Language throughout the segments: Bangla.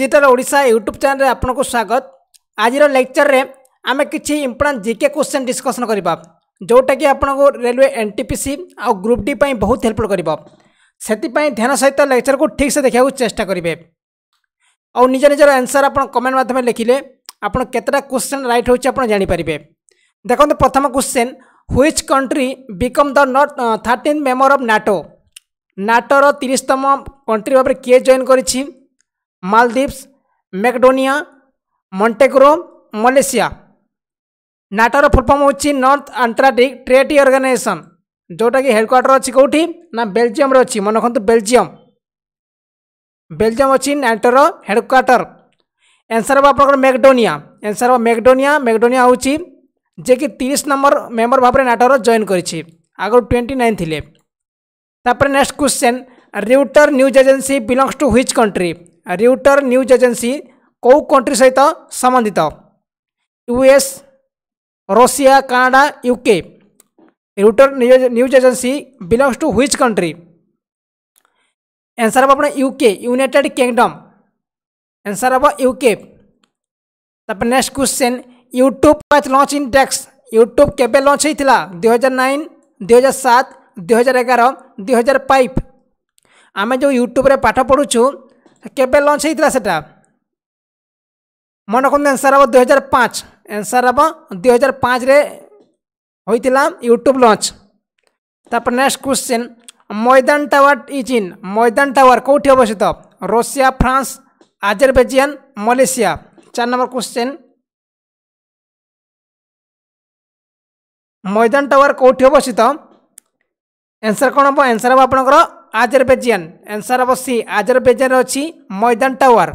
ডিজিটাল ওড়িশা ইউট্ୟୁବ୍ ଚ୍ୟାନେଲ୍ରେ ଆପଣଙ୍କୁ ସ୍ୱାଗତ ଆଜିର ଲେକ୍ଚର୍ରେ ଆମେ କିଛି ଇମ୍ପୋର୍ଟାଣ୍ଟ ଜିକେ କୋଶ୍ଚେନ୍ ଡିସ୍କସନ୍ କରିବା ଯେଉଁଟାକି ଆପଣଙ୍କୁ railway N T P C ଆଉ ଗ୍ରୁପ୍ ଡି ପାଇଁ ବହୁତ ହେଲ୍ପଫୁଲ୍ କରିବ ସେଥିପାଇଁ ଧ୍ୟାନ ସହିତ ଲେକ୍ଚର୍କୁ ଠିକ୍ସେ ଦେଖିବାକୁ ଚେଷ୍ଟା କରିବେ ଆଉ ନିଜ ନିଜର ଆନ୍ସର୍ ଆପଣ କମେଣ୍ଟ ମାଧ୍ୟମରେ ଲେଖିଲେ ଆପଣ କେତେଟା କୋଶ୍ଚେନ୍ ରାଇଟ୍ ହେଉଛି ଆପଣ ଜାଣିପାରିବେ ଦେଖନ୍ତୁ ପ୍ରଥମ question which country become the not thirteen member of NATO ନାଟୋର ତିରିଶତମ କଣ୍ଟ୍ରି ଭାବରେ କିଏ ଜଏନ୍ କରିଛି मालदीव्स मैकडोनिया मॉन्टेग्रो मलेशिया ନାଟାର ଫୁଲ୍ ହେଉଛି ନର୍ଥ ଆଣ୍ଟ୍ରାଟିକ୍ ଟ୍ରେଟି ଅର୍ଗାନାଇଜେସନ୍ ଯେଉଁଟାକି ହେଡ଼କ୍ୱାର୍ଟର ଅଛି କେଉଁଠି ନା ବେଲଜିୟମରେ ଅଛି ମନେ ରଖନ୍ତୁ ବେଲଜିୟମ୍ ବେଲଜିୟମ୍ ଅଛି ନାଟୋର ହେଡ଼କ୍ୱାର୍ଟର ଏନ୍ସର୍ ହେବ ଆପଣଙ୍କର ମେକଡୋନିଆ ଏନ୍ସର୍ ହେବ ମେକଡୋନିଆ ମେକଡୋନିଆ ହେଉଛି ଯିଏକି ତିରିଶ ନମ୍ବର ମେମ୍ବର ଭାବରେ ନାଟୋର ଜଏନ୍ କରିଛି ଆଗରୁ ଟ୍ୱେଣ୍ଟି ନାଇନ୍ ଥିଲେ ତାପରେ next question Reuter news agency belongs to which country Reuter news agency कौ कंट्री सहित संबंधित US Russia Canada UK Reuter news agency belongs to which country answer हम अपना यूके यूनाइटेड किंगडम एनसर हम यूके तब next question YouTube launch launch in dash YouTube के लॉन्च होता दुई हजार नाइन दुई हजार सात दुई हजार एगार दुई हजार फाइव आम जो यूट्यूब पाठ पढ़ु কেবে লঞ্চ হয়েছিল সেটা মনে রাখুন আনসার হব দুই হাজার পাঁচ আনসার হব দুই হাজার পাঁচরে হয়েছিল ইউট্যুব লঞ্চ তারপর next question Maiden tower is in Maiden tower কোটি অবস্থিত রুশিয়া ফ্রান্স আজারবেজিয়ান মালয়েশিয়া চার নম্বর কোশ্চেন ময়দান টাওয়ার কোটি অবস্থিত আনসার কোণ হব আনসার হব আপনার আজারবেজিয়ান অ্যান্সার হব সি আজারবেজিয়ান অছি ময়দান টাওয়ার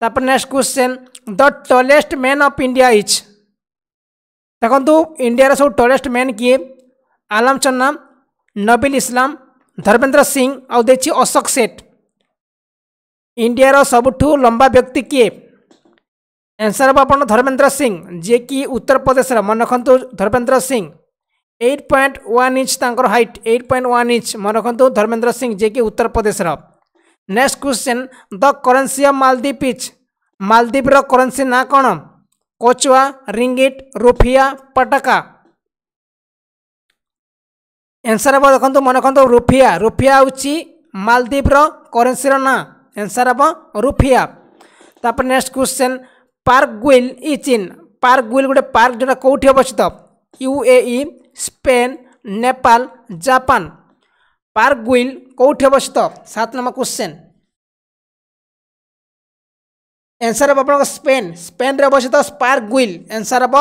তারপর next question the tallest man of India is দেখন্তু ইন্ডিয়ার সব টলেস্ট ম্যান কিয়ে আলাম চন্না নবিল ইসলাম ধর্মেন্দ্র সিং আউ দেছি অশোক সেঠ ইন্ডিয়ার সবুঠু লম্বা ব্যক্তি কিয়ে ଆନ୍ସର୍ ହେବ ଆପଣ ଧର୍ମେନ୍ଦ୍ର ସିଂ ଯିଏକି ଉତ୍ତରପ୍ରଦେଶର ମନେ ରଖନ୍ତୁ Dharmendra Singh eight point one inch तर height eight point one inch मन रखु धर्मेन्द्र सिंह जे कि Uttar Pradesh next question the currency of Maldives is मालदीप्र currency ना कौन कोचुआ रिंगिट रुफिया पटका एनसर हम देखो मन रखु रुफिया रुफिया हूँ मालदीप्र करेन्सीर ना एनसर हम रुफिया तापर next question Park Guell is in Park Guell गोटे पार्क जोटा कौटी अवस्थित UAE Spain Nepal Japan Park Guell କେଉଁଠି ଅବସ୍ଥିତ ସାତ ନମ୍ବର କ୍ୱେଶ୍ଚେନ୍ ଏନ୍ସର୍ ହେବ ଆପଣଙ୍କ ସ୍ପେନ୍ ସ୍ପେନ୍ରେ ଅବସ୍ଥିତ ସ୍ପାର୍କ ଗୁଇଲ୍ ଏନ୍ସର୍ ହେବ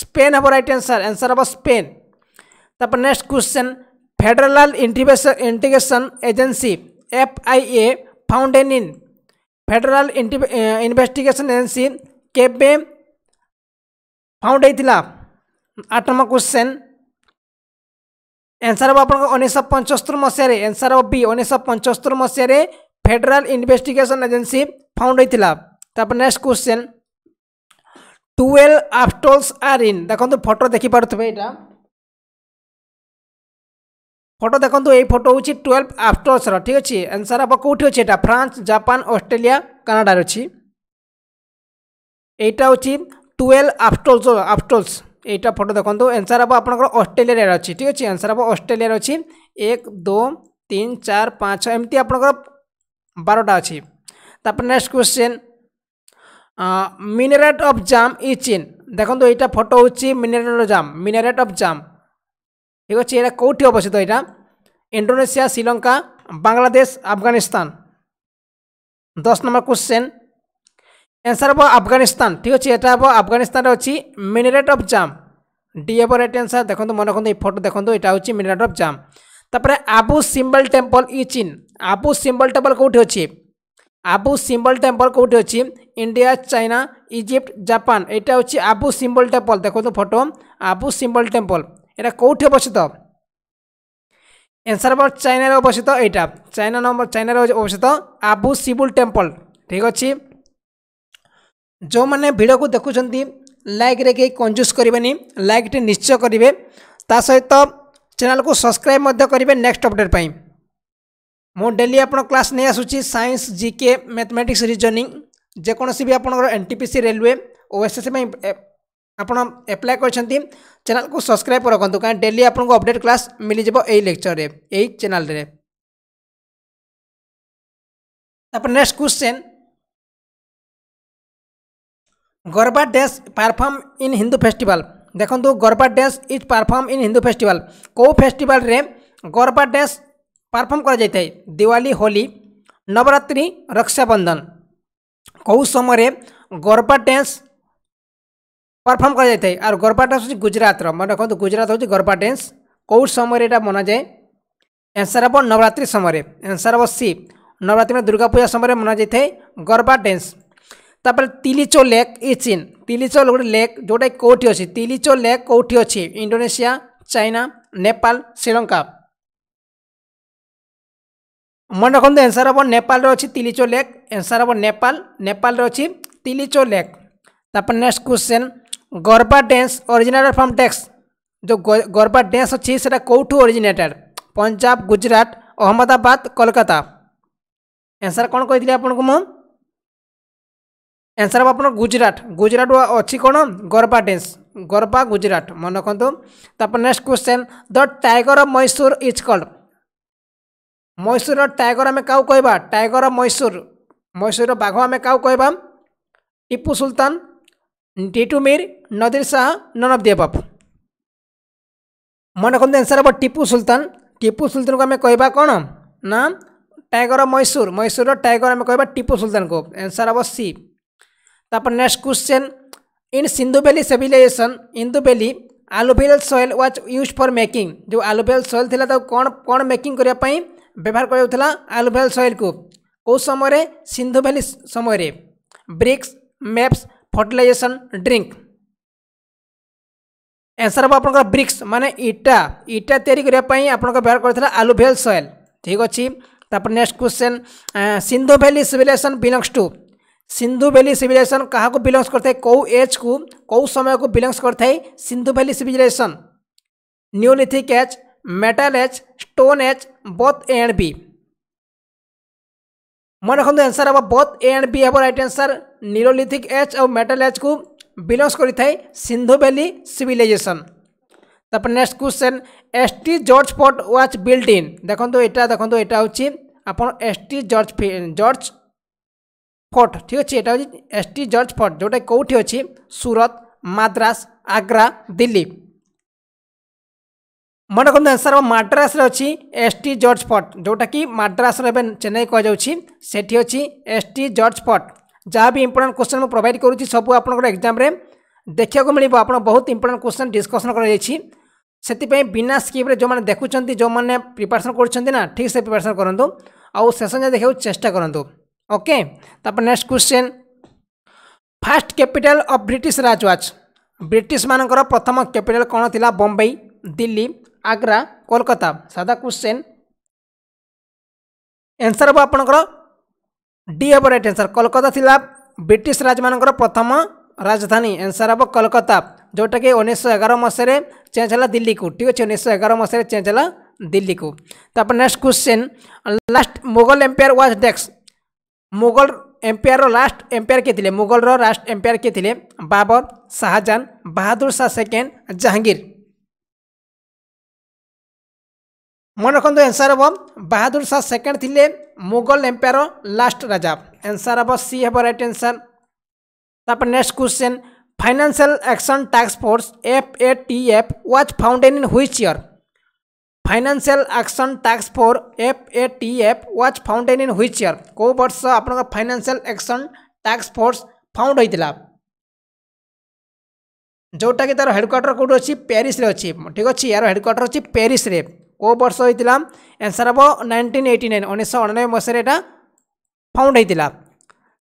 ସ୍ପେନ୍ ହେବ ରାଇଟ୍ ଆନ୍ସର୍ ଏନ୍ସର୍ ହେବ ସ୍ପେନ୍ ତାପରେ next question federal integration agency F I A founded in federal investigation agency କେବେ ফাউন্ড হয়েছিল আট নম্বর কোশ্চেন ଏନ୍ସର୍ ହେବ ଆପଣଙ୍କ ଉଣେଇଶହ ପଞ୍ଚସ୍ତରୀ ମସିହାରେ ଏନ୍ସର୍ ହେବ ବି ଉଣେଇଶହ ପଞ୍ଚସ୍ତରୀ ମସିହାରେ ଫେଡେରାଲ୍ ଇନଭେଷ୍ଟିଗେସନ୍ ଏଜେନ୍ସି ଫାଉଣ୍ଡ ହୋଇଥିଲା ତାପରେ next question twelve apostles are in ଦେଖନ୍ତୁ ଫଟୋ ଦେଖିପାରୁଥିବେ ଏଇଟା ଫଟୋ ଦେଖନ୍ତୁ ଏଇ ଫଟୋ ହେଉଛି ଟୁଏଲ୍ଭ আফটর্সর ଠିକ୍ ଅଛି আনসার হব କେଉଁଠି ଅଛି ଏଇଟା ଫ୍ରାନ୍ସ ଜାପାନ ଅଷ୍ଟ୍ରେଲିଆ কানাডার ଅଛି ଏଇଟା ହେଉଛି টুয়েলভ আফটর্স আফটর্স এইটা ফটো দেখুন এনসার হব আপনার অস্ট্রেলিয়ার অছি ঠিক আছে এনসার হব অস্ট্রেলিয়ার অছি এক দু তিন চার পাঁচ ছ এমতি আপনার বারোটা অছি তারপরে next question minaret of Jam is in দেখুন এইটা ফটো হচ্ছে মিনেরেট অফ জাম মিনেরেট অফ জাম ঠিক আছে এটা কোটি অবস্থিত এটা ইন্ডোনেশিয়া শ্রীলঙ্কা বাংলাদেশ আফগানিস্তান দশ নম্বর কোশ্চেন ଆନ୍ସର୍ ହେବ ଆଫଗାନିସ୍ତାନ ଠିକ୍ ଅଛି ଏଇଟା ହେବ ଆଫଗାନିସ୍ତାନରେ ଅଛି ମିନେରେଟ୍ ଅଫ୍ ଜାମ୍ ଡି ହେବ ରାଇଟ୍ ଆନ୍ସର୍ ଦେଖନ୍ତୁ ମନେ ରଖନ୍ତୁ ଏଇ ଫଟୋ ଦେଖନ୍ତୁ ଏଇଟା ହେଉଛି ମିନେରେଟ୍ ଅଫ୍ ଜାମ୍ ତାପରେ Abu Simbel temple is in Abu Simbel temple କେଉଁଠି ଅଛି ଆବୁ ସିମ୍ବଲ ଟେମ୍ପଲ୍ କେଉଁଠି ଅଛି ଇଣ୍ଡିଆ ଚାଇନା ଇଜିପ୍ଟ ଜାପାନ ଏଇଟା ହେଉଛି ଆବୁ ସିମ୍ବଲ ଟେମ୍ପଲ୍ ଦେଖନ୍ତୁ ଫଟୋ ଆବୁ ସିମ୍ବଲ ଟେମ୍ପଲ୍ এটা কোটি অবস্থিত এনসার হব চাইনার অবস্থিত এইটা চাইনা নম্বর চাইনার অবস্থিত আবু সিবুল টেম্পল ঠিক আছে ଯେଉଁମାନେ ଭିଡ଼ିଓକୁ ଦେଖୁଛନ୍ତି ଲାଇକ୍ରେ କେହି କଞ୍ଜୁସ୍ କରିବେନି ଲାଇକ୍ଟି ନିଶ୍ଚୟ କରିବେ ତା ସହିତ ଚ୍ୟାନେଲ୍କୁ ସବସ୍କ୍ରାଇବ୍ ମଧ୍ୟ କରିବେ ନେକ୍ସଟ ଅପଡ଼େଟ୍ ପାଇଁ ମୁଁ ଡେଲି ଆପଣ କ୍ଲାସ୍ ନେଇ ଆସୁଛି science G K mathematics reasoning ଯେକୌଣସି ବି ଆପଣଙ୍କର N T P C railway ଓ ଏସ୍ ଏସ୍ ପାଇଁ ଆପଣ ଆପ୍ଲାଏ କରିଛନ୍ତି ଚ୍ୟାନେଲ୍କୁ ସବସ୍କ୍ରାଇବ୍ ରଖନ୍ତୁ କାରଣ ଡେଲି ଆପଣଙ୍କୁ ଅପଡ଼େଟ୍ କ୍ଲାସ୍ ମିଳିଯିବ ଏହି ଲେକ୍ଚରରେ ଏହି ଚ୍ୟାନେଲ୍ରେ ତାପରେ next question garba dance perform in Hindu festival देखो garba dash is perform in Hindu festival कौ फेस्टिवल रे गरबा डैश परफर्म कर दिवाली होली नवरात्रि रक्षाबंधन कौ समय गरबा डैश परफर्म कर गरबा डैश हूँ गुजरात मैं देखो गुजरात हूँ गरबा डैश कौ समय मना जाए एनसर हम नवरात्रि समय एनसर हम सी नवरात्रि दुर्गा पूजा समय मना जाए गरबा डैश ତାପରେ ତିଲିଚୋ ଲେକ୍ ଏ ଚୀନ ତିଲିଚୋ ଗୋଟେ ଲେକ୍ ଯେଉଁଟାକି କେଉଁଠି ଅଛି ତିଲିଚୋ ଲେକ୍ କେଉଁଠି ଅଛି ଇଣ୍ଡୋନେସିଆ ଚାଇନା ନେପାଳ ଶ୍ରୀଲଙ୍କା ମନେ ରଖନ୍ତୁ ଏନ୍ସର୍ ହେବ ନେପାଳରେ ଅଛି ତିଲିଚୋ ଲେକ୍ ଏନ୍ସର୍ ହେବ ନେପାଳ ନେପାଳରେ ଅଛି ତିଲିଚୋ ଲେକ୍ ତାପରେ next question garba dance originated from tax ଯେଉଁ ଗର୍ବା ଡ୍ୟାନ୍ସ ଅଛି ସେଇଟା କେଉଁଠୁ ଅରିଜିନେଟେଡ୍ ପଞ୍ଜାବ ଗୁଜୁରାଟ ଅହମ୍ମଦାବାଦ କୋଲକାତା ଏନ୍ସର୍ କ'ଣ କହିଥିଲି ଆପଣଙ୍କୁ ମୁଁ ଆନ୍ସର୍ ହେବ ଆପଣ ଗୁଜୁରାଟ ଗୁଜୁରାଟ ଅଛି କ'ଣ ଗରବା ଡ୍ୟାନ୍ସ ଗରବା ଗୁଜୁରାଟ ମନେ ରଖନ୍ତୁ ତାପରେ next question the tiger of Mysore is called ମୈସୁରର tiger ଆମେ କାହାକୁ କହିବା ଟାଇଗର ଅଫ୍ ମୈସୁର ମୈସୁରର ବାଘ ଆମେ କାହାକୁ କହିବା ଟିପୁ ସୁଲତାନ ଟିଟୁ ମିର୍ ନଦିର ଶାହ ନନବ ଦେବବ ମନେ ରଖନ୍ତୁ ଆନ୍ସର୍ ହେବ ଟିପୁ ସୁଲତାନ ଟିପୁ ସୁଲତାନକୁ ଆମେ କହିବା କ'ଣ ନା ଟାଇଗର ମୈଶୂର ମୈସୁର ଟାଇଗର ଆମେ କହିବା ଟିପୁ ସୁଲତାନକୁ ଆନ୍ସର୍ ହେବ ସି তারপর next question in Sindhu valley civilisation Indus valley alluvial soil was use for making যে আলুভেল সয়েল লা তা কম কম মেকিং করা ব্যবহার করা হচ্ছিল আলুভেল সয়েল কু কেউ সময় সিন্ধু ভ্যালি সময় bricks maps fertilisation drink answer হব আপনার ব্রিক্স মানে ইটা ইটা তৈরি করা আপনার ব্যবহার করেছিল আলুভেল সয়েল ঠিক অ্যাপর next question Sindhu valley civilisation belongs to Sindhu valley civilisation क्या बिलंगस करता है कौ एज को कौ समय को बिलंगस करता है Sindhu valley civilisation neolithic age metal age stone age both A and B मन रखु आंसर हम बोथ ए एंड बी हम रईट आंसर निरोलिथिक एज और मेटाल एज को बिलंगस कर सिंधु भैली सिविलाइजेसन তারপর next question S T George fort was built in দেখুন এটা দেখুন এটা হচ্ছে আপনার S T George George court ঠিক আছে এটা হচ্ছে এস টি জর্জ ফোর্ট যেটা কোটি অছি সুরত মাদ্রাস আগ্রা দিল্লি মনে রাখুন আনসার মাড্রাসে অছি এস টি জর্জ ফোর্ট যেটা কি মাড্রাসর এবে চেন্নাই কুযাচ্ছি সেটি অছি এস টি জর্জ ফোর্ট যা বি ইম্পর্টাট কোশ্চেন মু প্রোভাইড করুছি সবু আপনার এক্সামে দেখা মিলব আপনার বহুত ইম্পর্টাট কোশ্চেন ডিসকসন করা যাই ସେଥିପାଇଁ ବିନା ସ୍କିପ୍ରେ ଯେଉଁମାନେ ଦେଖୁଛନ୍ତି ଯେଉଁମାନେ ପ୍ରିପାରେସନ୍ କରୁଛନ୍ତି ନା ଠିକ୍ ସେ ପ୍ରିପାରେସନ୍ କରନ୍ତୁ ଆଉ ସେସନ୍ ଯାଇ ଦେଖିବାକୁ ଚେଷ୍ଟା କରନ୍ତୁ okay next question first capital of British राजवाज British मानकर प्रथम कैपिटल कौन थी बम्बई दिल्ली आग्रा कोलकाता सादा क्वेश्चन एनसर हम आपंकर डी हम रईट एनसर कोलकाता थी ब्रिटिश राज मानकर प्रथम राजधानी एनसर हम कोलकाता जोटा कि उन्नीस एगार मसीह चेज है दिल्ली को ठीक अच्छे उन्नीस एगार मसीह चेज है दिल्ली को next question last Mughal emperor was dash Mughal emperor last emperor किए थे मुगल लास्ट एम्पायर किए थे बाबर शाहजहान बहादुर शाह सेकेंड जहांगीर मन रखु एनसर हम बहादुर शाह सेकेंड थे मुगल एम्पायर लास्ट राजा एनसर हम सी हम रईट एनसर तापर next question financial action task force F A T F was founded in which year financial action task force F A T F was founded in which year কেউ বর্ষ আপনার financial action task force found হয়েছিল ଯେଉଁଟାକି ତା'ର ହେଡ଼କ୍ୱାର୍ଟର କେଉଁଠି ଅଛି ପ୍ୟାରିସ୍ରେ ଅଛି ଠିକ୍ ଅଛି ଏହାର ହେଡ଼କ୍ୱାର୍ଟର ଅଛି ପ୍ୟାରିସ୍ରେ କେଉଁ ବର୍ଷ ହୋଇଥିଲା ଆନ୍ସର୍ ହେବ ନାଇଣ୍ଟିନ୍ ଏଇଟି ନାଇନ୍ ଉଣେଇଶହ ଅଣାନବେ ମସିହାରେ ଏଇଟା ଫାଉଣ୍ଡ ହୋଇଥିଲା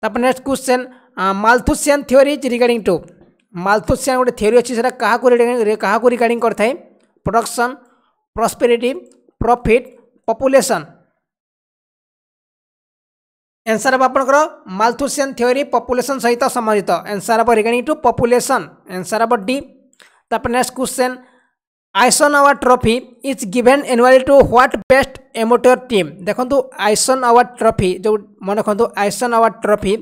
ତାପରେ next question Malthusian theory is regarding to Malthusian ଗୋଟେ ଥିଓରି ଅଛି ସେଇଟା କାହାକୁ କାହାକୁ ରିଗାର୍ଡିଂ କରିଥାଏ production prosperity profit population answer হ'ব আপোনালোকৰ মালথুচিয়ান থিয়ৰী পপুলেশ্যন সৈতে সম্বন্ধিত এনচাৰ হ'ব ৰিগাৰ্ডিং টু পপুলেশ্যন এনচাৰ হ'ব ডি তাৰপৰা next question Eisenhower award trophy is given annually to what best amateur team দেখোঁ আইচন আৱাৰ্ড ট্ৰফি যোন মনে ৰখোঁ আইচন আৱাৰ্ড ট্ৰফি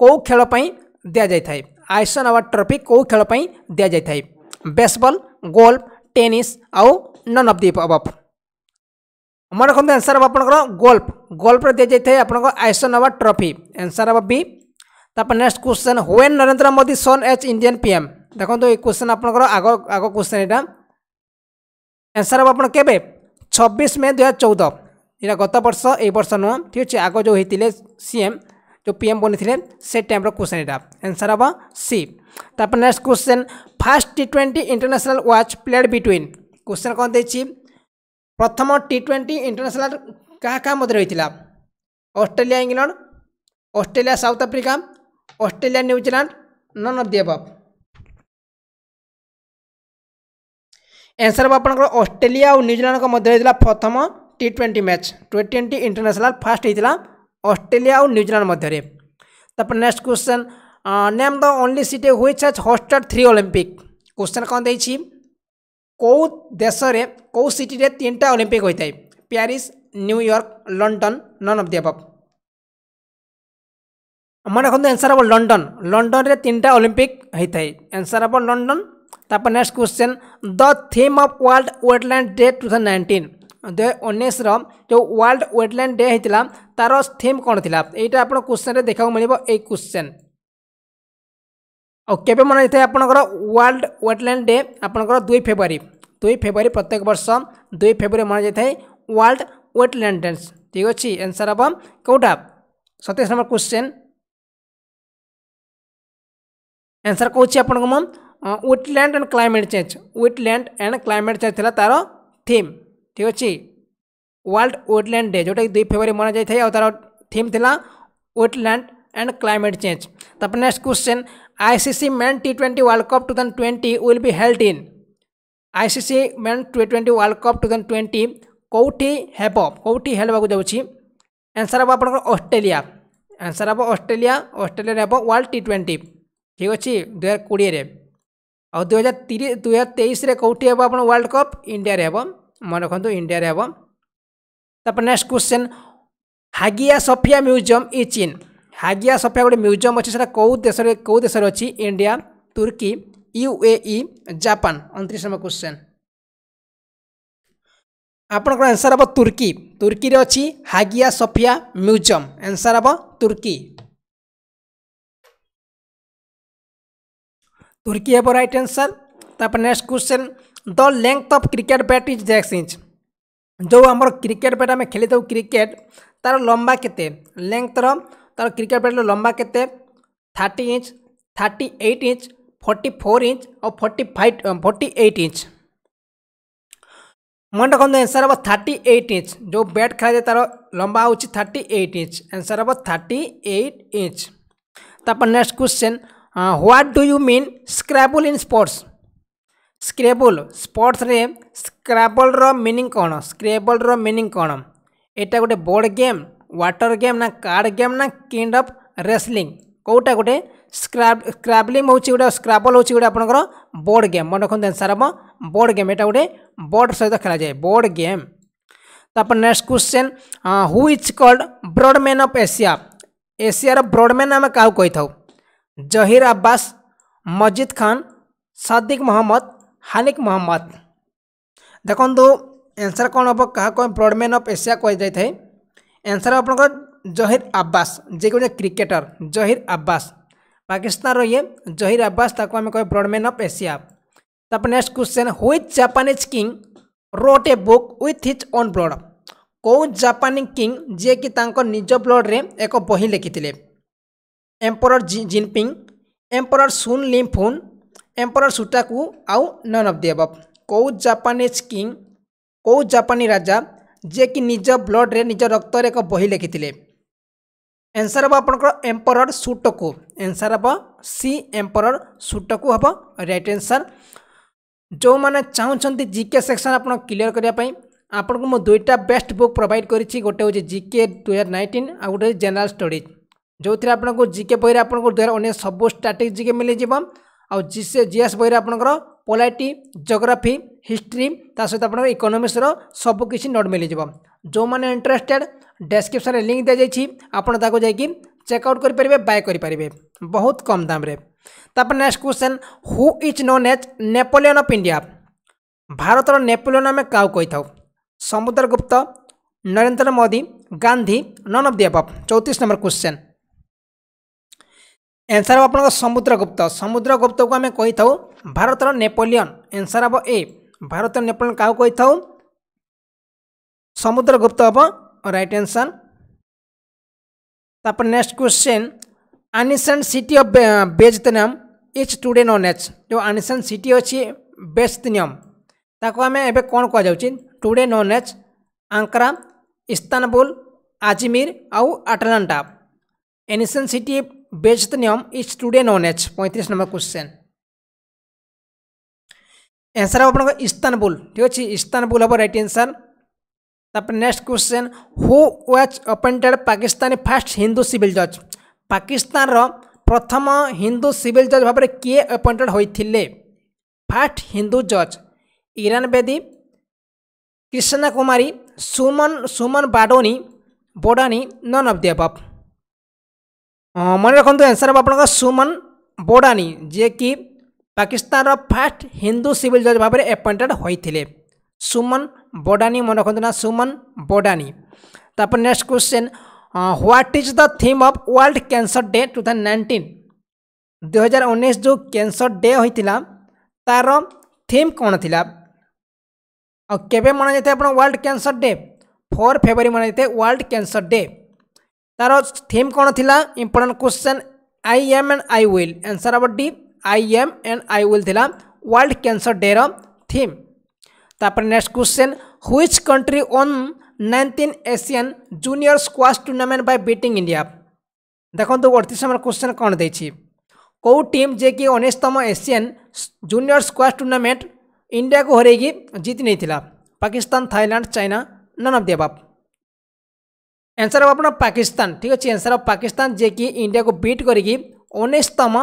কেউ খেলপাই দিয়া যায় আইচন আৱাৰ্ড ট্ৰফি কেউ খেলপাই দিয়া যায় বেছবল टेनिस आउ नन अफ दि अबफ मन रखते आंसर हम आपंकर गोल्फ गोल्फ दि जाए आप आइसन हवा ट्रफी एनसर हम बी तापर next question when Narendra Modi sworn as Indian PM देखो ये क्वेश्चन आप आग क्वेश्चन यहाँ आंसर हम आप छब्बीस मे दुई हजार चौदह यहाँ गत वर्ष यही वर्ष नुह ठीक अच्छे आग जो होते सीएम जो पीएम बनी थे से टाइम क्वेश्चन यहाँ आंसर हम सी तापर next question first T twenty international match played between question କ'ଣ ଦେଇଛି ପ୍ରଥମ ଟି ଟ୍ୱେଣ୍ଟି ଇଣ୍ଟରନ୍ୟାସନାଲ୍ କାହା କାହା ମଧ୍ୟରେ ହୋଇଥିଲା Australia England Australia South Africa Australia New Zealand none of the above answer ହେବ ଆପଣଙ୍କର ଅଷ୍ଟ୍ରେଲିଆ ଆଉ ନ୍ୟୁଜିଲାଣ୍ଡଙ୍କ ମଧ୍ୟରେ ହୋଇଥିଲା ପ୍ରଥମ T twenty match T twenty international first ହୋଇଥିଲା ଅଷ୍ଟ୍ରେଲିଆ ଆଉ ନ୍ୟୁଜିଲାଣ୍ଡ ମଧ୍ୟରେ ତାପରେ next question name the only city which has hosted three Olympic question କ'ଣ ଦେଇଛି କେଉଁ ଦେଶରେ କେଉଁ ସିଟିରେ ତିନିଟା ଅଲିମ୍ପିକ୍ ହୋଇଥାଏ Paris New York London none of the above ମନେ ରଖନ୍ତୁ ଏନ୍ସର୍ ହେବ ଲଣ୍ଡନ ଲଣ୍ଡନରେ ତିନିଟା ଅଲିମ୍ପିକ୍ ହୋଇଥାଏ ଏନ୍ସର୍ ହେବ ଲଣ୍ଡନ ତାପରେ next question the theme of World Wetland Day two thousand nineteen ଦୁଇହଜାର ଉଣେଇଶର ଯେଉଁ ୱାର୍ଲଡ ୱେଟଲ୍ୟାଣ୍ଡ ଡେ ହୋଇଥିଲା ତା'ର ଥିମ୍ କ'ଣ ଥିଲା ଏଇଟା ଆପଣ କ୍ୱେଶ୍ଚିନ୍ରେ ଦେଖିବାକୁ ମିଳିବ ଏଇ କ୍ୱେଶ୍ଚିନ୍ ଆଉ କେବେ ମନାଯାଇଥାଏ ଆପଣଙ୍କର ୱାର୍ଲଡ ୱେଟଲ୍ୟାଣ୍ଡ ଡେ ଆପଣଙ୍କର ଦୁଇ ଫେବୃଆରୀ ଦୁଇ ଫେବୃଆରୀ ପ୍ରତ୍ୟେକ ବର୍ଷ ଦୁଇ ଫେବୃଆରୀ ମନାଯାଇଥାଏ ୱାର୍ଲଡ ୱେଟଲ୍ୟାଣ୍ଡ ଡେନ୍ସ ଠିକ୍ ଅଛି ଏନ୍ସର୍ ହେବ କେଉଁଟା ସତେଇଶ ନମ୍ବର କ୍ୱେଶ୍ଚେନ୍ ଏନ୍ସର୍ କହୁଛି ଆପଣଙ୍କୁ ମୁଁ wetland and climate change wetland and climate change ଥିଲା ତା'ର ଥିମ୍ ଠିକ୍ ଅଛି ୱାର୍ଲଡ ୱେଟଲ୍ୟାଣ୍ଡ ଡେ ଯେଉଁଟାକି ଦୁଇ ଫେବୃଆରୀ ମନାଯାଇଥାଏ ଆଉ ତା'ର ଥିମ୍ ଥିଲା ୱେଟଲ୍ୟାଣ୍ଡ ଆଣ୍ଡ କ୍ଲାଇମେଟ୍ ଚେଞ୍ଜ ତାପରେ next question ICC Men T20 World Cup 2020 will be held in ICC Men T20 World Cup 2020 কোটি হব কোটি হেলবাকু যাচ্ছি আনসার হব আপনার অস্ট্রেলিয়া আনসার হব অস্ট্রেলিয়া অস্ট্রেলিয়ার হব ওয়ার্ল্ড টি টোয়েন্টি ঠিক আছে দুই হাজার কোড়িয়ে আউ দুই হাজার তিরিশ দুই হাজার তেইশে কোটি হব আপনার ওয়ার্ল্ড কপ ইন্ডিয়ার হব মনে রাখতু ইন্ডিয়ার হব তারপর next question Hagia Sophia museum is in Hagia Sophia ଗୋଟେ ମ୍ୟୁଜିୟମ୍ ଅଛି ସେଇଟା କେଉଁ ଦେଶରେ କେଉଁ ଦେଶରେ ଅଛି ଇଣ୍ଡିଆ ତୁର୍କୀ ୟୁଏଇ ଜାପାନ ଅଣତିରିଶ ନମ୍ବର କ୍ୱେଶ୍ଚନ୍ ଆପଣଙ୍କର ଆନ୍ସର୍ ହେବ ତୁର୍କୀ ତୁର୍କୀରେ ଅଛି ହାଗିଆ ସଫିଆ ମ୍ୟୁଜିୟମ୍ ଆନ୍ସର୍ ହେବ ତୁର୍କୀ तुर्की है रईट आंसर तापर next question the length of cricket bat is dash inch जो आम क्रिकेट बैट आम खेली था क्रिकेट तार लंबा के लेंथ তার ক্রিকেট ব্যাটর লম্বা কেতে thirty inch thirty eight inch forty four inch ও forty five forty eight inch মনে রাখুন আনসার হব থার্টি এইট ইঞ্চ যে ব্যাট খেলা যায় তার লম্বা হচ্ছে থার্টি এইট ইঞ্চ আনসার হব থার্টি এইট ইঞ্চ তারপর next question what do you mean scrabble in sports scrabble ସ୍ପୋର୍ଟସ୍ରେ ସ୍କ୍ରାବଲ୍ର ମିନିଂ କ'ଣ ସ୍କ୍ରେବଲ୍ର ମିନିଂ କ'ଣ ଏଇଟା ଗୋଟେ ବୋର୍ଡ଼ ଗେମ୍ ୱାଟର ଗେମ୍ ନା କାର୍ଡ଼ ଗେମ୍ ନା କିଣ୍ଡ ଅଫ୍ ରେସଲିଂ କେଉଁଟା ଗୋଟେ ସ୍କ୍ରାବଲିଂ ହେଉଛି ଗୋଟେ ସ୍କ୍ରାବଲ୍ ହେଉଛି ଗୋଟେ ଆପଣଙ୍କର ବୋର୍ଡ଼ ଗେମ୍ ମନେ ରଖନ୍ତୁ ଆନ୍ସର୍ ହେବ ବୋର୍ଡ଼ ଗେମ୍ ଏଇଟା ଗୋଟେ ବୋର୍ଡ଼ ସହିତ ଖେଳାଯାଏ ବୋର୍ଡ଼ ଗେମ୍ ତାପରେ next question who is called Bradman of Asia ଏସିଆର ବ୍ରଡ଼ମ୍ୟାନ୍ ଆମେ କାହାକୁ କହିଥାଉ ଜହିର ଆବ୍ବାସ ମଜିଦ ଖାନ୍ ସାଦିକ ମହମ୍ମଦ ହାନିକ ମହମ୍ମଦ ଦେଖନ୍ତୁ ଆନ୍ସର୍ କ'ଣ ହେବ କାହାକୁ ବ୍ରଡ଼ମ୍ୟାନ୍ ଅଫ୍ ଏସିଆ କୁହାଯାଇଥାଏ ଆନ୍ସର୍ ଆପଣଙ୍କର ଜହିର ଆବ୍ବାସ ଯିଏ କି ଗୋଟେ କ୍ରିକେଟର୍ ଜହିର ଆବ୍ବାସ ପାକିସ୍ତାନର ଇଏ ଜହିର ଆବ୍ବାସ ତାକୁ ଆମେ କହିବା ବ୍ରଡ଼ମ୍ୟାନ୍ ଅଫ୍ ଏସିଆ ତାପରେ next question which Japanese king wrote a book with his own blood କେଉଁ ଜାପାନୀ କିଙ୍ଗ ଯିଏକି ତାଙ୍କ ନିଜ ବ୍ଲଡ଼୍ରେ ଏକ ବହି ଲେଖିଥିଲେ ଏମ୍ପରର ଜିନ୍ପିଙ୍ଗ ଏମ୍ପରର ସୁନ୍ ଲିମ୍ଫୁନ୍ ଏମ୍ପରର ସୁଟାକୁ ଆଉ ନନ୍ ଅଫ୍ ଦି ଏବଭ୍ କେଉଁ ଜାପାନିଜ୍ କିଙ୍ଗ କେଉଁ ଜାପାନୀ ରାଜା ଯିଏକି ନିଜ ବ୍ଲଡ଼ରେ ନିଜ ରକ୍ତରେ ଏକ ବହି ଲେଖିଥିଲେ ଏନ୍ସର୍ ହେବ ଆପଣଙ୍କର ଏମ୍ପରର ସୁଟୋକୁ ଏନ୍ସର୍ ହେବ ସି ଏମ୍ପରର ସୁଟୋକୁ ହେବ ରାଇଟ୍ ଏନ୍ସର୍ ଯେଉଁମାନେ ଚାହୁଁଛନ୍ତି ଜିକେ ସେକ୍ସନ୍ ଆପଣ କ୍ଲିଅର୍ କରିବା ପାଇଁ ଆପଣଙ୍କୁ ମୁଁ ଦୁଇଟା ବେଷ୍ଟ ବୁକ୍ ପ୍ରୋଭାଇଡ଼ କରିଛି ଗୋଟେ ହେଉଛି ଜିକେ ଦୁଇହଜାର ନାଇଣ୍ଟିନ୍ ଆଉ ଗୋଟେ ହେଉଛି ଜେନେରାଲ୍ ଷ୍ଟଡିଜ୍ ଯେଉଁଥିରେ ଆପଣଙ୍କୁ ଜିକେ ବହିରେ ଆପଣଙ୍କୁ ଦୁଇହଜାର ଉଣେଇଶ ସବୁ ଷ୍ଟାଟିକ୍ ଜିକେ ମିଳିଯିବ ଆଉ ଜିଏସ୍ ବହିରେ ଆପଣଙ୍କର ପଲାଇଟି ଜୋଗ୍ରାଫି ହିଷ୍ଟ୍ରି ତା ସହିତ ଆପଣଙ୍କର ଇକୋନୋମିକ୍ସର ସବୁକିଛି ନୋଟ୍ ମିଳିଯିବ ଯେଉଁମାନେ ଇଣ୍ଟରେଷ୍ଟେଡ଼୍ ଡେସ୍କ୍ରିପ୍ସନ୍ରେ ଲିଙ୍କ୍ ଦିଆଯାଇଛି ଆପଣ ତାକୁ ଯାଇକି ଚେକ୍ଆଉଟ୍ କରିପାରିବେ ବାଏ କରିପାରିବେ ବହୁତ କମ୍ ଦାମରେ ତାପରେ next question who is known as Napoleon of India ଭାରତର ନେପୋଲିୟନ୍ ଆମେ କାହାକୁ କହିଥାଉ Samudragupta Narendra Modi Gandhi none of the above ଚଉତିରିଶ ନମ୍ବର କ୍ୱେଶ୍ଚନ୍ ଏନ୍ସର୍ ହେବ ଆପଣଙ୍କ ସମୁଦ୍ରଗୁପ୍ତ ସମୁଦ୍ରଗୁପ୍ତକୁ ଆମେ କହିଥାଉ ଭାରତର ନେପୋଲିଅନ୍ ଏନ୍ସର୍ ହେବ ଏ ଭାରତର ନେପୋଲିଅନ୍ କାହାକୁ କହିଥାଉ ସମୁଦ୍ରଗୁପ୍ତ ହେବ ରାଇଟ୍ ଆନ୍ସର୍ ତାପରେ next question ancient city of Byzantium is today known as ଯେଉଁ ଆନିସେଣ୍ଟ ସିଟି ଅଛି ବେଜ୍ତନିୟମ ତାକୁ ଆମେ ଏବେ କ'ଣ କୁହାଯାଉଛି today known as Ankara Istanbul Ajmer ଆଉ ଆଟଲାଣ୍ଟା ଏନିସେଣ୍ଟ ସିଟି बेजत नियम इज टुडे नॉन एच पैंतीस नंबर क्वेश्चन आंसर हम आप इस्तानबुल ठीक अच्छे इस्तानबुल हम रईट आंसर তারপরে next question who was appointed Pakistani first Hindu civil জজ পাকিস্তানর প্রথম হিন্দু সিভিল জজ ভাবে কি অপয়েন্টেড হয়েছিল ফার্স্ট হিন্দু জজ Kiran Bedi Krishna Kumari Suman Suman Bodani Bodani none of the above ମନେ ରଖନ୍ତୁ ଏନ୍ସର୍ ହେବ ଆପଣଙ୍କ ସୁମନ ବୋଡ଼ାନୀ ଯିଏକି ପାକିସ୍ତାନର ଫାର୍ଷ୍ଟ ହିନ୍ଦୁ ସିଭିଲ୍ ଜଜ୍ ଭାବରେ ଆପଏଣ୍ଟେଡ଼୍ ହୋଇଥିଲେ ସୁମନ ବୋଡ଼ାନୀ ମନେ ରଖନ୍ତୁ ନା ସୁମନ ବୋଡ଼ାନୀ ତାପରେ next question what is the theme of world cancer day two thousand nineteen ଦୁଇହଜାର ଉଣେଇଶ ଯେଉଁ କ୍ୟାନ୍ସର ଡେ ହୋଇଥିଲା ତା'ର ଥିମ୍ କ'ଣ ଥିଲା ଆଉ କେବେ ମନାଯାଇଥାଏ ଆପଣ world cancer day four February ମନାଯାଇଥାଏ world cancer day তার থিম কোণ লা important question I am and I will answer হব D I am and I will লা ওয়ার্ল্ড ক্যান্সর ডে থিম তাপরে next question which country won nineteen Asian junior squash tournament by beating India দেখুন অড়তিশ নম্বর কোশ্চেন কোণ দিয়েছি কেউ টিম যে কি উনিশতম Asian junior squash tournament India को हर जिति नहीं Pakistan Thailand China none of the above answer हम अपना पाकिस्तान ठीक अच्छे आंसर अफ पाकिस्तान जे कि इंडिया को बीट करके उन्नीसतम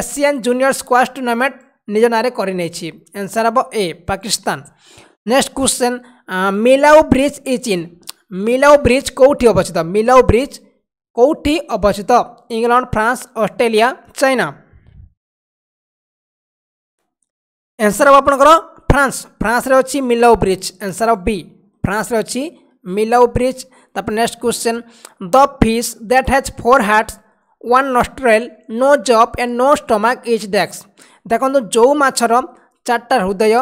एशियन जूनियर स्क्वाश टूर्णामेंट निज ना नहीं आंसर हम A Pakistan next question Millau bridge is in Millau bridge कौटी अवस्थित मिलाओ ब्रिज कौटी अवस्थित England France Australia China answer हम आपंकर फ्रांस फ्रांस अच्छी Millau bridge answer of B France अच्छी मिलाओ ब्रिज তারপর next question the fish that has four hearts one nostril no jaw and no stomach is ଡେକ୍ସ ଦେଖନ୍ତୁ ଯେଉଁ ମାଛର ଚାରିଟା ହୃଦୟ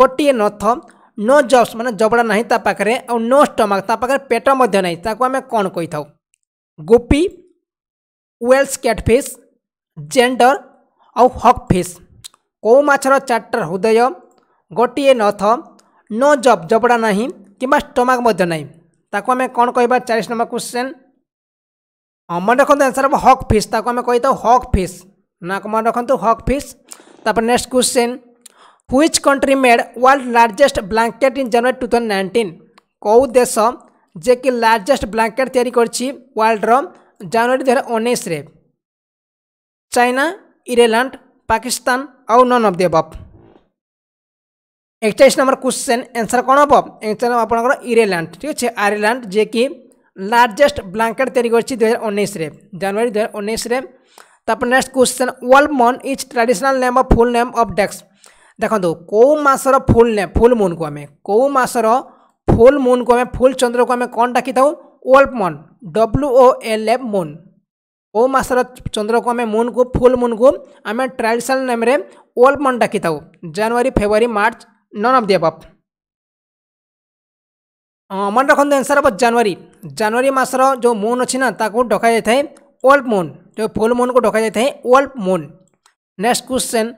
ଗୋଟିଏ ନଥ ନୋ ଜବ୍ସ ମାନେ ଜବଡ଼ା ନାହିଁ ତା ପାଖରେ ଆଉ ନୋ ଷ୍ଟମାକ୍ ତା ପାଖରେ ପେଟ ମଧ୍ୟ ନାହିଁ ତାକୁ ଆମେ କ'ଣ କହିଥାଉ guppy Wales catfish gender ଆଉ ହକ୍ ଫିସ୍ କେଉଁ ମାଛର ଚାରିଟା ହୃଦୟ ଗୋଟିଏ ନଥ ନୋ ଜବ୍ ଜବଡ଼ା ନାହିଁ କିମ୍ବା ଷ୍ଟମାକ୍ ମଧ୍ୟ ନାହିଁ ତାକୁ ଆମେ କ'ଣ କହିବା ଚାଳିଶ ନମ୍ବର କ୍ୱେଶ୍ଚେନ୍ ମନେ ରଖନ୍ତୁ ଆନ୍ସର୍ ହେବ ହକ୍ ଫିସ୍ ତାକୁ ଆମେ କହିଥାଉ ହକ୍ ଫିସ୍ ନାଁକୁ ମନେ ରଖନ୍ତୁ ହକ୍ ଫିସ୍ ତାପରେ next question which country made world largest blanket in January two thousand nineteen କେଉଁ ଦେଶ ଯେ କି ଲାର୍ଜେଷ୍ଟ ବ୍ଲାଙ୍କେଟ୍ ତିଆରି କରିଛି ୱାର୍ଲଡର ଜାନୁଆରୀ ଦୁଇହଜାର ଉଣେଇଶରେ ଚାଇନା ଇରେଲାଣ୍ଡ ପାକିସ୍ତାନ ଆଉ ନନ୍ ଅଫ୍ ଦି ଅବଭ୍ একচাশ নম্বর কোশ্চেন এনসর কোণ হব এনসর আপনার ইরেল্যান্ড ঠিক আছে আইরেল্যান্ড যে কি লার্জেস্ট ব্লাঙ্কেট তৈরি করছে দুই হাজার উনিশে জানুয়ারি দুই হাজার উনিশে তারপর next question wolf moon is traditional name of full name of ডেক্স দেখুন কেউ মাসর ফুল নেম ফুল মুন কু আমি কেউ মাসর ফুল মুন কু আমি ফুল চন্দ্র কু আমি কণ ডাকি থাও wolf moon W O L F moon কেউ মাসর চন্দ্র কু আমি মুন কু ফুল মুন কু আমি ট্রাডিশনাল নেমরে ওয়ালমন ডাকি থাও January February March none of the above ମନେ ରଖନ୍ତୁ ଆନ୍ସର୍ ହେବ ଜାନୁଆରୀ ଜାନୁଆରୀ ମାସର ଯେଉଁ ମୁନ୍ ଅଛି ନା ତାକୁ ଡକାଯାଇଥାଏ ୱାଲ୍ପ ମୁନ୍ ଯେଉଁ ଫୁଲ୍ ମୁନ୍କୁ ଡକାଯାଇଥାଏ wolf moon next question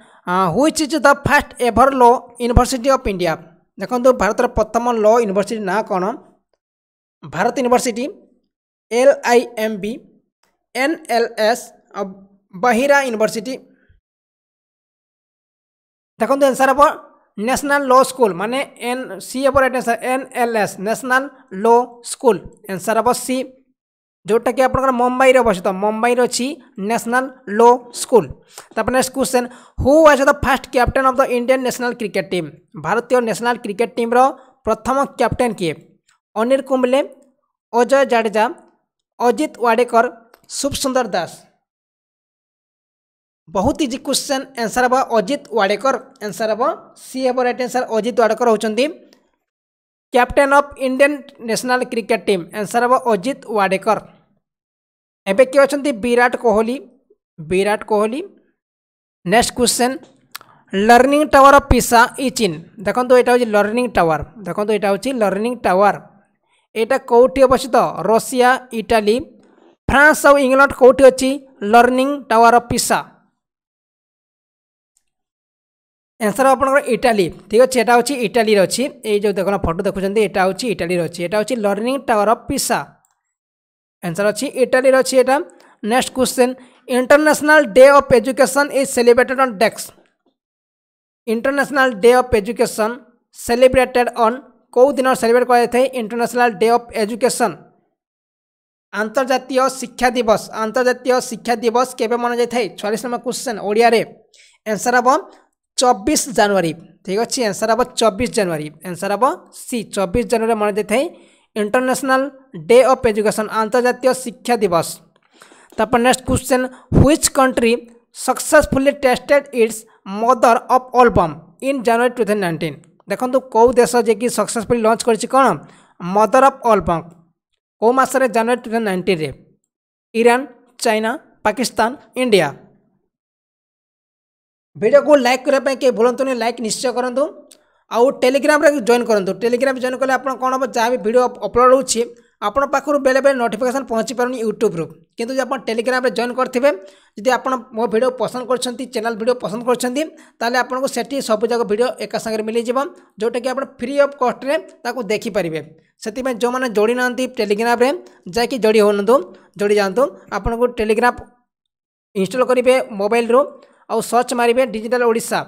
which is the first ever law university of India ଦେଖନ୍ତୁ ଭାରତର ପ୍ରଥମ ଲ ୟୁନିଭର୍ସିଟି ନାଁ କ'ଣ Bharat university L I M B N L S Bahira university ଦେଖନ୍ତୁ ଆନ୍ସର୍ ହେବ नेशनल लॉ स्कूल माने एन सी अब answer N L S national law school answer हम सी जोटा कि आप मुंबई अवस्थित मुंबई अच्छी नेशनल लॉ स्कूल तापर next question who was the first captain of the Indian national cricket team भारतीय नेशनल क्रिकेट टीम रो प्रथम कैप्टेन किए अनिल कुंबले अजय जाडेजा अजित वाडेकर शुभ सुंदर दास बहुत इजी क्वेश्चन आंसर हम अजित वाडेकर आंसर हम सी हम रईट आंसर अजित वाडेकर होती captain of Indian national cricket team answer हम अजित वाडेकर एवं किए अच्छा Virat Kohli Virat Kohli next question leaning tower of Pisa is in देखो तो यहाँ हूँ लर्निंग टावर देखो यहाँ हूँ लर्णिंग टावर यहाँ कौटी अवस्थित रशिया इटाली फ्रांस आउ इंगल्ड कौटी अच्छी leaning tower of Pisa answer আপনার ইটালি ঠিক আছে এটা হচ্ছে ইটালির অছি এই যে দেখুন ফটো দেখুছেন এটা হচ্ছে ইটালির অছি এটা হচ্ছে leaning tower of Pisa answer অছি ইটালির অছি এটা next question international day of education is celebrated on dash international day of education celebrated on কেউ দিন সেলিব্রেট করা যাই ইন্টারন্যাশনাল ডে অফ এজুকেশন আন্তর্জাতীয় শিক্ষা দিবস আন্তর্জাতীয় শিক্ষা দিবস কেবে মনে যাই ছয়াশ নম্বর কোশ্চেন ওড়িয়ার আনসার হব ଚବିଶ ଜାନୁଆରୀ ଠିକ୍ ଅଛି ଆନ୍ସର୍ ହେବ ଚବିଶ ଜାନୁଆରୀ ଆନ୍ସର୍ ହେବ ସି ଚବିଶ ଜାନୁଆରୀ ମନେ ଦେଇଥାଏ ଇଣ୍ଟରନ୍ୟାସନାଲ୍ ଡେ ଅଫ୍ ଏଜୁକେସନ୍ ଆନ୍ତର୍ଜାତୀୟ ଶିକ୍ଷା ଦିବସ ତାପରେ next question which country successfully tested its mother of all bombs in January two thousand nineteen ଦେଖନ୍ତୁ କେଉଁ ଦେଶ ଯିଏକି ସକ୍ସେସଫୁଲି ଲଞ୍ଚ କରିଛି କ'ଣ ମଦର ଅଫ୍ ଆଲବମ୍ କେଉଁ ମାସରେ ଜାନୁଆରୀ ଟୁ ଥାଉଜେଣ୍ଡ ନାଇଣ୍ଟିନ୍ରେ ଇରାନ ଚାଇନା ପାକିସ୍ତାନ ଇଣ୍ଡିଆ ଭିଡ଼ିଓକୁ ଲାଇକ୍ କରିବା ପାଇଁ କେହି ଭୁଲନ୍ତୁନି ଲାଇକ୍ ନିଶ୍ଚୟ କରନ୍ତୁ ଆଉ ଟେଲିଗ୍ରାମରେ ଜଏନ୍ କରନ୍ତୁ ଟେଲିଗ୍ରାମ ଜଏନ୍ କଲେ ଆପଣ କ'ଣ ହେବ ଯାହା ବି ଭିଡ଼ିଓ ଅପଲୋଡ଼ ହେଉଛି ଆପଣ ପାଖରୁ ବେଳେବେଳେ ନୋଟିଫିକେସନ୍ ପହଞ୍ଚି ପାରୁନି ୟୁଟ୍ୟୁବରୁ କିନ୍ତୁ ଯଦି ଆପଣ ଟେଲିଗ୍ରାମରେ ଜଏନ୍ କରିଥିବେ ଯଦି ଆପଣ ମୋ ଭିଡ଼ିଓ ପସନ୍ଦ କରିଛନ୍ତି ଚ୍ୟାନେଲ୍ ଭିଡ଼ିଓ ପସନ୍ଦ କରିଛନ୍ତି ତାହେଲେ ଆପଣଙ୍କୁ ସେଠି ସବୁଯାକ ଭିଡ଼ିଓ ଏକା ସାଙ୍ଗରେ ମିଳିଯିବ ଯେଉଁଟାକି ଆପଣ ଫ୍ରି ଅଫ୍ କଷ୍ଟରେ ତାକୁ ଦେଖିପାରିବେ ସେଥିପାଇଁ ଯେଉଁମାନେ ଯୋଡ଼ି ନାହାନ୍ତି ଟେଲିଗ୍ରାମରେ ଯାଇକି ଯୋଡ଼ି ହେଉନାହାନ୍ତୁ ଯୋଡ଼ି ଯାଆନ୍ତୁ ଆପଣଙ୍କୁ ଟେଲିଗ୍ରାମ ଇନଷ୍ଟଲ୍ କରିବେ ମୋବାଇଲରୁ ଆଉ ସର୍ଚ୍ଚ ମାରିବେ digital Odisha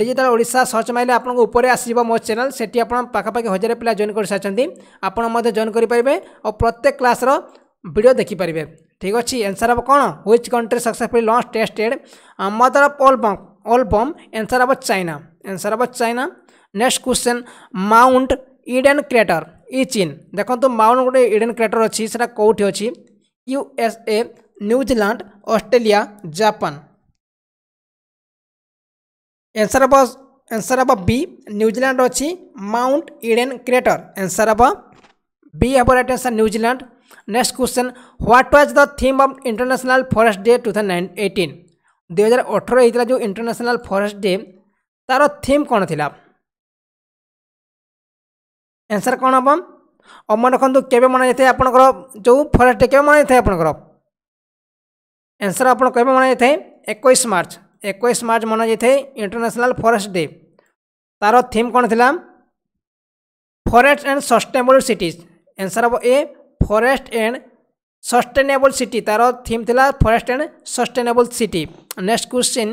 digital Odisha search মারলে আপনার উপরে আসব মো চ্যানেল সেটি আপনার পাখাপাখি হাজার পিলা জয়েন করে সারি আপনার জয়েন করে পারে ও প্রত্যেক ক্লাসর ভিডিও দেখিপারে ঠিক আছে এনসার হব কোণ which country successfully launch tested mother all bomb all bomb answer হব চাইনা এনসার হব China next question mount Eden crater ই চীন দেখুন মাউন্ট গোটে ইডেন ক্রেটর অছি সেটা কোটি অছি USA New Zealand Australia Japan answer ହେବ ଏନ୍ସର୍ ହେବ ବି ନ୍ୟୁଜିଲାଣ୍ଡ ଅଛି ମାଉଣ୍ଟ ଇଡେନ୍ କ୍ରେଟର ଏନ୍ସର୍ ହେବ ବି ହେବ right answer New Zealand next question what was the theme of international forest day two thousand eighteen ଦୁଇହଜାର ଅଠର ହେଇଥିଲା ଯେଉଁ ଇଣ୍ଟରନ୍ୟାସନାଲ୍ ଫରେଷ୍ଟ ଡେ ତା'ର ଥିମ୍ କ'ଣ ଥିଲା ଏନ୍ସର୍ କ'ଣ ହେବ ଆଉ ମନେ ରଖନ୍ତୁ କେବେ ମନାଯାଇଥାଏ ଆପଣଙ୍କର ଯେଉଁ ଫରେଷ୍ଟ ଡେ କେବେ ମନାଯାଇଥାଏ ଆପଣଙ୍କର ଏନ୍ସର୍ ଆପଣ କେବେ ମନାଯାଇଥାଏ ଏକୋଇଶ ମାର୍ଚ୍ଚ ଏକୋଇଶ ମାର୍ଚ୍ଚ ମନାଯାଇଥାଏ ଇଣ୍ଟରନ୍ୟାସନାଲ୍ ଫରେଷ୍ଟ ଡେ ତା'ର ଥିମ୍ କ'ଣ ଥିଲା forest and sustainable cities answer ହେବ A forest and sustainable city ତା'ର ଥିମ୍ ଥିଲା forest and sustainable city next question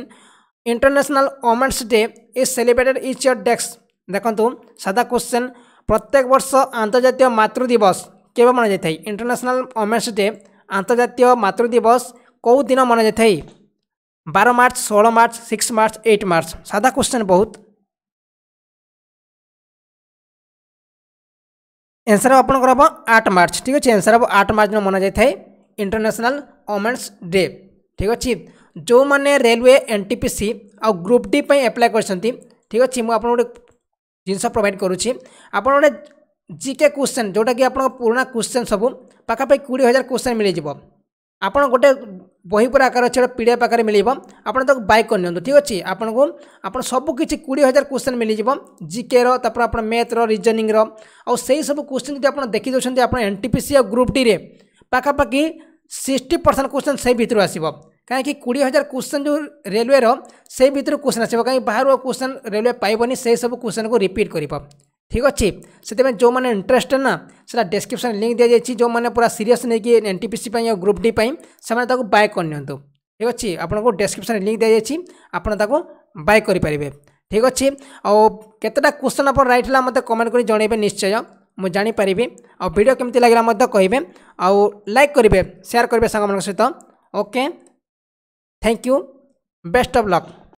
international women's day is celebrated each year dash ଦେଖନ୍ତୁ ସାଧା କ୍ୱେଶ୍ଚିନ୍ ପ୍ରତ୍ୟେକ ବର୍ଷ ଆନ୍ତର୍ଜାତୀୟ ମାତୃ ଦିବସ କେବେ ମନାଯାଇଥାଏ ଇଣ୍ଟରନ୍ୟାସନାଲ୍ ଓମେନ୍ସ ଡେ ଆନ୍ତର୍ଜାତୀୟ ମାତୃ ଦିବସ କେଉଁ ଦିନ ମନାଯାଇଥାଏ ବାର ମାର୍ଚ୍ଚ ଷୋହଳ March six March eight March ସାଧା କ୍ୱେଶ୍ଚନ୍ ବହୁତ ଏନ୍ସର୍ ଆପଣଙ୍କର ହେବ ଆଠ ମାର୍ଚ୍ଚ ଠିକ୍ ଅଛି ଏନ୍ସର୍ ହେବ ଆଠ ମାର୍ଚ୍ଚ ଦିନ ମନାଯାଇଥାଏ ଇଣ୍ଟରନ୍ୟାସନାଲ୍ ଓମେନ୍ସ ଡେ ଠିକ୍ ଅଛି ଯେଉଁମାନେ railway N T P C ଆଉ ଗ୍ରୁପ୍ ଡି ପାଇଁ ଆପ୍ଲାଏ କରିଛନ୍ତି ଠିକ୍ ଅଛି ମୁଁ ଆପଣଙ୍କୁ ଗୋଟେ ଜିନିଷ ପ୍ରୋଭାଇଡ଼ କରୁଛି ଆପଣ ଗୋଟେ ଜି କେ କ୍ୱେଶ୍ଚନ୍ ଯେଉଁଟାକି ଆପଣଙ୍କ ପୁରୁଣା କ୍ୱେଶ୍ଚନ୍ ସବୁ ପାଖାପାଖି କୋଡ଼ିଏ ହଜାର କ୍ୱେଶ୍ଚନ୍ ମିଳିଯିବ ଆପଣ ଗୋଟେ ବହି ପୁରା ଆକାର ଅଛି ପି ଡି ଏଫ୍ ଆକାରରେ ମିଳିବ ଆପଣ ତାକୁ ବାଇକ୍ କରିନିଅନ୍ତୁ ଠିକ୍ ଅଛି ଆପଣଙ୍କୁ ଆପଣ ସବୁକିଛି କୋଡ଼ିଏ ହଜାର କୋଶ୍ଚିନ୍ ମିଳିଯିବ ଜିକେର ତାପରେ ଆପଣ ମ୍ୟାଥ୍ର ରିଜନିଂର ଆଉ ସବୁ କୋଶ୍ଚିନ୍ ଯଦି ଆପଣ ଦେଖିଦେଉଛନ୍ତି ଆପଣ ଏନ୍ ଟି ପି ସି ଆଉ ଗ୍ରୁପ୍ ଡିରେ ପାଖାପାଖି ସିକ୍ସଟି ପରସେଣ୍ଟ କୋଶ୍ଚିନ୍ ସେଇ ଭିତରୁ ଆସିବ କାହିଁକି କୋଡ଼ିଏ ହଜାର କୋଶ୍ଚିନ୍ ଯେଉଁ ରେଲୱେର ସେହି ଭିତରୁ କୋଶ୍ଚିନ୍ ଆସିବ କାହିଁକି ବାହାରୁ ଆଉ କୋଶ୍ଚିନ୍ ରେଲୱେ ପାଇବନି ସେହି ସବୁ କୋଶ୍ଚିନ୍କୁ ରିପିଟ୍ କରିବ ঠিক ଅଛି ସେଥିପାଇଁ ଯେଉଁମାନେ ଇଣ୍ଟରେଷ୍ଟେଡ୍ ନା ସେଟା ଡେସ୍କ୍ରିପ୍ସନ୍ ଲିଙ୍କ୍ ଦିଆଯାଇଛି ଯେଉଁମାନେ ପୁରା ସିରିୟସ୍ ନେଇକି ଏନ୍ ଟି ପି ସି ପାଇଁ ଆଉ ଗ୍ରୁପ୍ ଡି ପାଇଁ ସେମାନେ ତାକୁ ବାଏ କରିନିଅନ୍ତୁ ଠିକ୍ ଅଛି ଆପଣଙ୍କୁ ଡେସ୍କ୍ରିପ୍ସନ୍ ଲିଙ୍କ୍ ଦିଆଯାଇଛି ଆପଣ ତାକୁ ବାଏ କରିପାରିବେ ଠିକ୍ ଅଛି ଆଉ କେତେଟା କ୍ୱେଶ୍ଚନ୍ ଆପଣ ରାଇଟ୍ ହେଲା ମୋତେ କମେଣ୍ଟ କରି ଜଣାଇବେ ନିଶ୍ଚୟ ମୁଁ ଜାଣିପାରିବି ଆଉ ଭିଡ଼ିଓ କେମିତି ଲାଗିଲା ମଧ୍ୟ କହିବେ ଆଉ ଲାଇକ୍ କରିବେ ସେୟାର କରିବେ ସାଙ୍ଗମାନଙ୍କ ସହିତ okay thank you best of luck